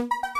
you.